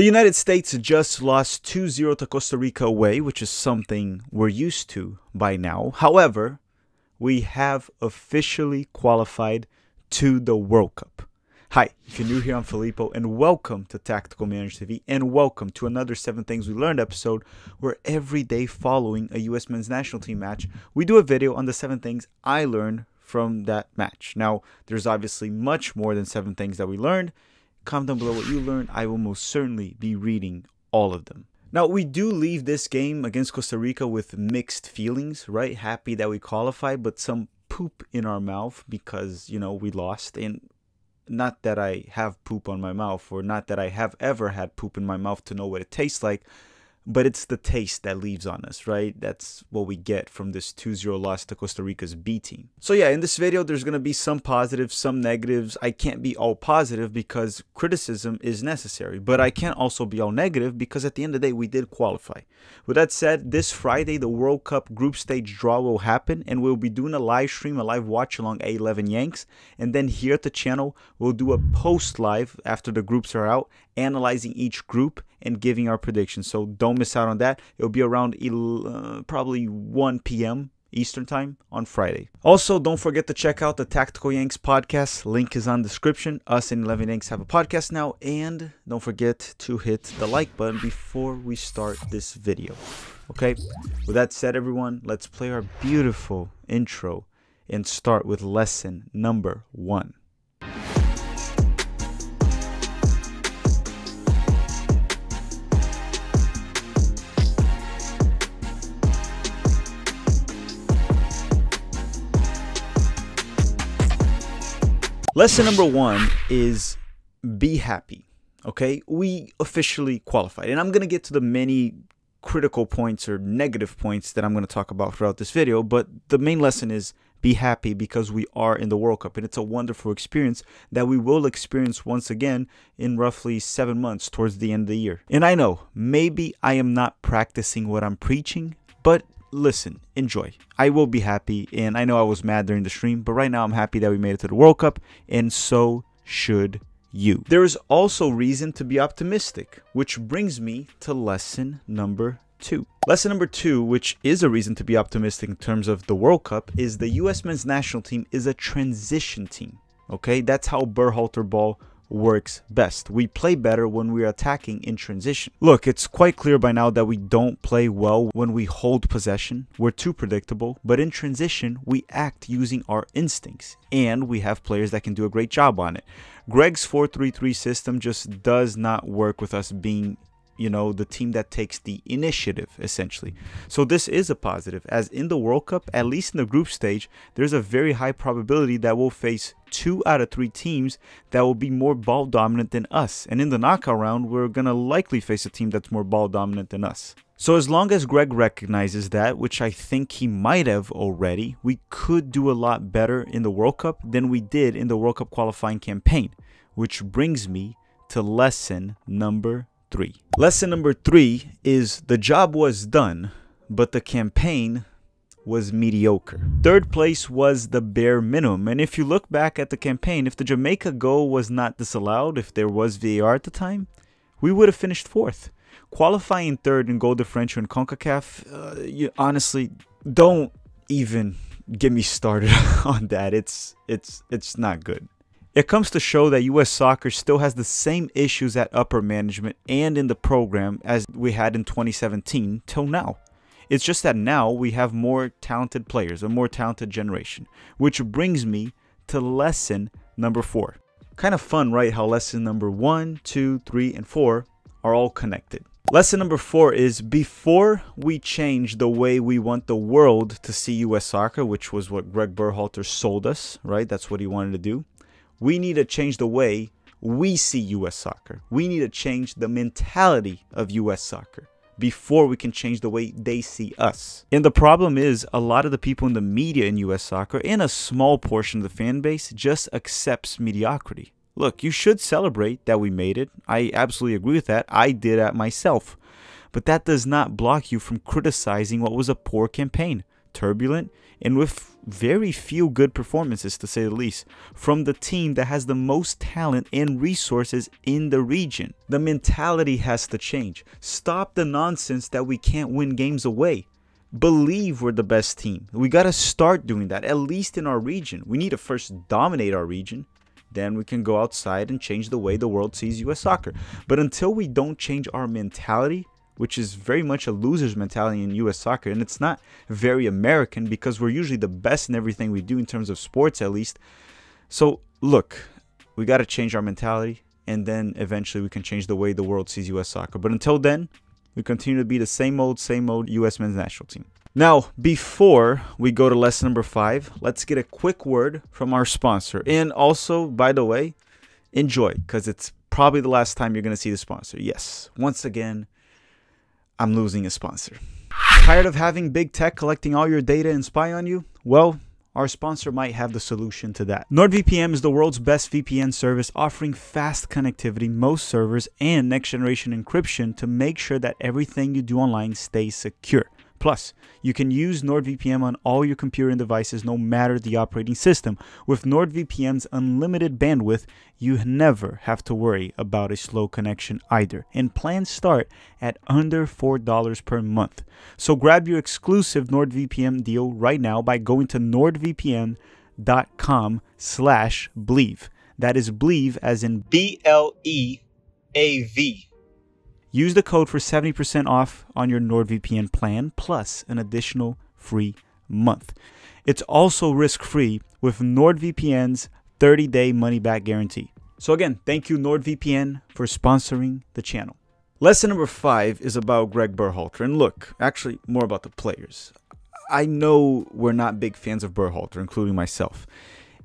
The United States just lost 2 0 to Costa Rica away, which is something we're used to by now. However, we have officially qualified to the World Cup. Hi, if you're new here, I'm Filippo, and welcome to Tactical Manager TV, and welcome to another 7 Things We Learned episode where every day following a U.S. men's national team match, we do a video on the 7 things I learned from that match. Now, there's obviously much more than 7 things that we learned. Comment down below what you learned. I will most certainly be reading all of them. Now, we do leave this game against Costa Rica with mixed feelings, right? Happy that we qualified, but some poop in our mouth because, you know, we lost. And not that I have poop on my mouth or not that I have ever had poop in my mouth to know what it tastes like, but it's the taste that leaves on us, right? That's what we get from this 2-0 loss to Costa Rica's B team. So yeah, in this video, there's going to be some positives, some negatives. I can't be all positive because criticism is necessary, but I can't also be all negative because at the end of the day, we did qualify. With that said, this Friday, the World Cup group stage draw will happen and we'll be doing a live stream, a live watch along A11 Yanks. And then here at the channel, we'll do a post live after the groups are out, analyzing each group and giving our predictions. So don't miss out on that. It'll be around uh, probably 1 p.m. Eastern Time on Friday. Also, don't forget to check out the Tactical Yanks podcast. Link is on description. Us and 11 Yanks have a podcast now. And don't forget to hit the like button before we start this video. Okay? With that said, everyone, let's play our beautiful intro and start with lesson number one. Lesson number one is be happy. Okay, we officially qualified, and I'm gonna get to the many critical points or negative points that I'm gonna talk about throughout this video. But the main lesson is be happy because we are in the World Cup, and it's a wonderful experience that we will experience once again in roughly seven months towards the end of the year. And I know maybe I am not practicing what I'm preaching, but listen, enjoy. I will be happy, and I know I was mad during the stream, but right now I'm happy that we made it to the World Cup, and so should you. There is also reason to be optimistic, which brings me to lesson number two. Lesson number two, which is a reason to be optimistic in terms of the World Cup, is the U.S. men's national team is a transition team. Okay, that's how Berhalter ball works best. We play better when we're attacking in transition. Look, it's quite clear by now that we don't play well when we hold possession. We're too predictable, but in transition, we act using our instincts, and we have players that can do a great job on it. Greg's 4-3-3 system just does not work with us being you know, the team that takes the initiative, essentially. So this is a positive, as in the World Cup, at least in the group stage, there's a very high probability that we'll face two out of three teams that will be more ball dominant than us. And in the knockout round, we're going to likely face a team that's more ball dominant than us. So as long as Greg recognizes that, which I think he might have already, we could do a lot better in the World Cup than we did in the World Cup qualifying campaign, which brings me to lesson number three. Lesson number three is the job was done, but the campaign was mediocre. Third place was the bare minimum. And if you look back at the campaign, if the Jamaica goal was not disallowed, if there was VAR at the time, we would have finished fourth. Qualifying third in goal differential in CONCACAF, uh, you honestly don't even get me started on that. It's it's it's not good. It comes to show that US soccer still has the same issues at upper management and in the program as we had in 2017 till now. It's just that now we have more talented players, a more talented generation, which brings me to lesson number four. Kind of fun, right? How lesson number one, two, three, and four are all connected. Lesson number four is before we change the way we want the world to see US soccer, which was what Greg Berhalter sold us, right? That's what he wanted to do we need to change the way we see US soccer. We need to change the mentality of US soccer before we can change the way they see us. And the problem is a lot of the people in the media in US soccer and a small portion of the fan base just accepts mediocrity. Look, you should celebrate that we made it. I absolutely agree with that. I did that myself. But that does not block you from criticizing what was a poor campaign. Turbulent, and with very few good performances, to say the least, from the team that has the most talent and resources in the region. The mentality has to change. Stop the nonsense that we can't win games away. Believe we're the best team. We got to start doing that, at least in our region. We need to first dominate our region. Then we can go outside and change the way the world sees US soccer. But until we don't change our mentality, which is very much a loser's mentality in US soccer. And it's not very American because we're usually the best in everything we do in terms of sports, at least. So, look, we got to change our mentality. And then eventually we can change the way the world sees US soccer. But until then, we continue to be the same old, same old US men's national team. Now, before we go to lesson number five, let's get a quick word from our sponsor. And also, by the way, enjoy because it's probably the last time you're going to see the sponsor. Yes, once again, I'm losing a sponsor. Tired of having big tech collecting all your data and spy on you? Well, our sponsor might have the solution to that. NordVPN is the world's best VPN service offering fast connectivity, most servers, and next generation encryption to make sure that everything you do online stays secure. Plus, you can use NordVPN on all your computer and devices no matter the operating system. With NordVPN's unlimited bandwidth, you never have to worry about a slow connection either. And plans start at under $4 per month. So grab your exclusive NordVPN deal right now by going to nordvpn.com slash Bleav. That is Bleav as in B-L-E-A-V. Use the code for 70% off on your NordVPN plan plus an additional free month. It's also risk free with NordVPN's 30 day money back guarantee. So, again, thank you, NordVPN, for sponsoring the channel. Lesson number five is about Greg Berhalter. And look, actually, more about the players. I know we're not big fans of Berhalter, including myself.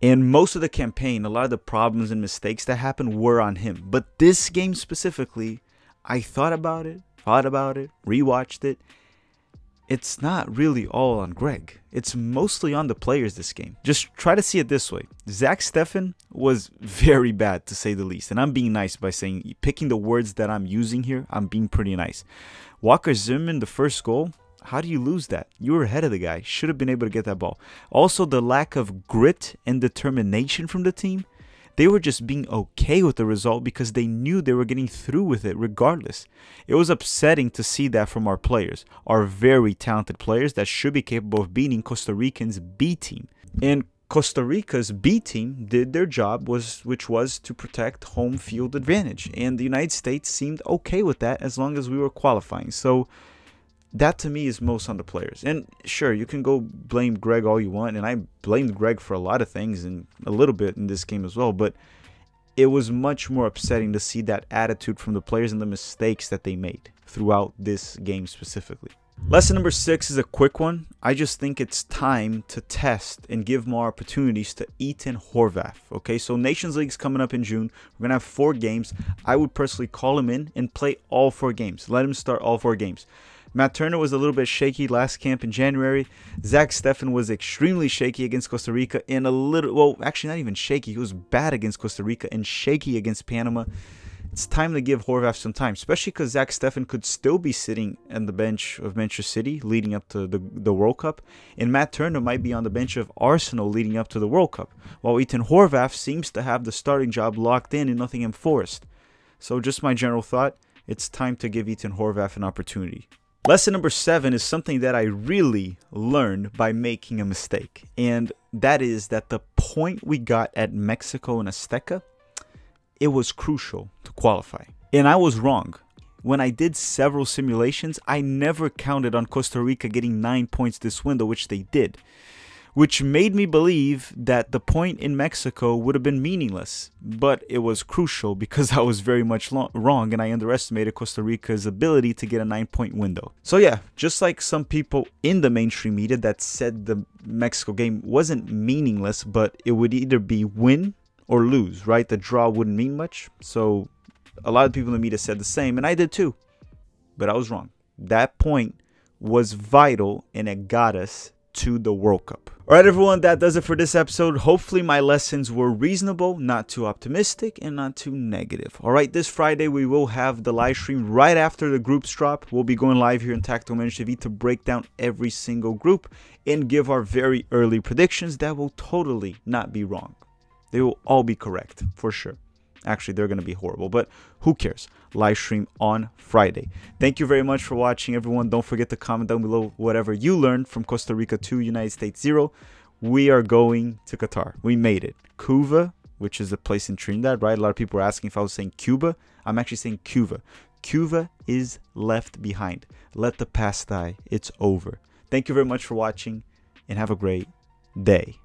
In most of the campaign, a lot of the problems and mistakes that happened were on him. But this game specifically, I thought about it, thought about it, rewatched it. It's not really all on Greg. It's mostly on the players this game. Just try to see it this way. Zach Steffen was very bad to say the least. And I'm being nice by saying, picking the words that I'm using here, I'm being pretty nice. Walker Zimmerman, the first goal, how do you lose that? You were ahead of the guy. Should have been able to get that ball. Also, the lack of grit and determination from the team. They were just being okay with the result because they knew they were getting through with it regardless. It was upsetting to see that from our players, our very talented players that should be capable of beating Costa Rican's B team. And Costa Rica's B team did their job was which was to protect home field advantage and the United States seemed okay with that as long as we were qualifying. So that to me is most on the players. And sure, you can go blame Greg all you want, and I blamed Greg for a lot of things and a little bit in this game as well, but it was much more upsetting to see that attitude from the players and the mistakes that they made throughout this game specifically. Lesson number six is a quick one. I just think it's time to test and give more opportunities to Ethan Horvath. Okay, so Nations League's coming up in June. We're gonna have four games. I would personally call him in and play all four games. Let him start all four games. Matt Turner was a little bit shaky last camp in January. Zach Steffen was extremely shaky against Costa Rica and a little, well, actually not even shaky. He was bad against Costa Rica and shaky against Panama. It's time to give Horvath some time, especially because Zach Steffen could still be sitting on the bench of Manchester City leading up to the, the World Cup, and Matt Turner might be on the bench of Arsenal leading up to the World Cup, while Ethan Horvath seems to have the starting job locked in in Nottingham Forest. So, just my general thought it's time to give Ethan Horvath an opportunity. Lesson number seven is something that I really learned by making a mistake. And that is that the point we got at Mexico and Azteca, it was crucial to qualify. And I was wrong. When I did several simulations, I never counted on Costa Rica getting nine points this window, which they did which made me believe that the point in Mexico would have been meaningless. But it was crucial because I was very much wrong and I underestimated Costa Rica's ability to get a nine point window. So, yeah, just like some people in the mainstream media that said the Mexico game wasn't meaningless, but it would either be win or lose, right? The draw wouldn't mean much. So, a lot of people in the media said the same, and I did too. But I was wrong. That point was vital and it got us to the World Cup. All right, everyone, that does it for this episode. Hopefully, my lessons were reasonable, not too optimistic, and not too negative. All right, this Friday, we will have the live stream right after the groups drop. We'll be going live here in Tactical Manager TV to break down every single group and give our very early predictions that will totally not be wrong. They will all be correct, for sure. Actually, they're going to be horrible, but who cares? Live stream on Friday. Thank you very much for watching, everyone. Don't forget to comment down below whatever you learned from Costa Rica 2, United States 0. We are going to Qatar. We made it. Couva, which is a place in Trinidad, right? A lot of people were asking if I was saying Cuba. I'm actually saying Couva. Couva is left behind. Let the past die. It's over. Thank you very much for watching and have a great day.